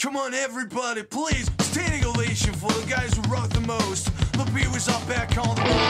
Come on, everybody, please. Standing ovation for the guys who rock the most. The Peawees up back on the